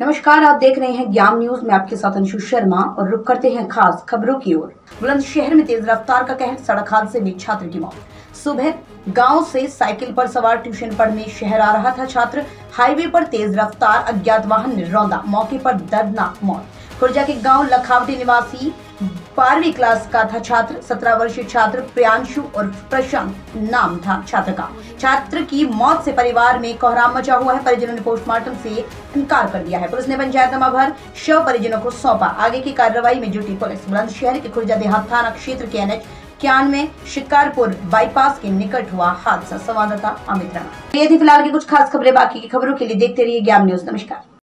नमस्कार, आप देख रहे हैं ज्ञान न्यूज़। में आपके साथ अंशु शर्मा और रुक करते हैं खास खबरों की ओर। बुलंदशहर में तेज रफ्तार का कहर, सड़क हादसे में छात्र की मौत। सुबह गाँव से साइकिल पर सवार ट्यूशन पढ़ने शहर आ रहा था छात्र। हाईवे पर तेज रफ्तार, अज्ञात वाहन ने रौंदा। मौके पर दर्दनाक मौत। खुर्जा के गाँव लखावटी निवासी बारहवीं क्लास का था छात्र, सत्रह वर्षीय छात्र प्रियांशु और प्रशांत नाम था छात्र का। छात्र की मौत से परिवार में कोहराम मचा हुआ है, परिजनों ने पोस्टमार्टम से इनकार कर दिया है। पुलिस ने पंचायतनामा भर शव परिजनों को सौंपा। आगे की कार्रवाई में जुटी पुलिस। बुलंदशहर के खुर्जा देहात थाना क्षेत्र के एनएच क्यान में शिकारपुर बाईपास के निकट हुआ हादसा। संवाददाता अमित राणा। ये थी फ़िलहाल की कुछ खास खबरें। बाकी की खबरों के लिए देखते रहिए ज्ञान न्यूज़। नमस्कार।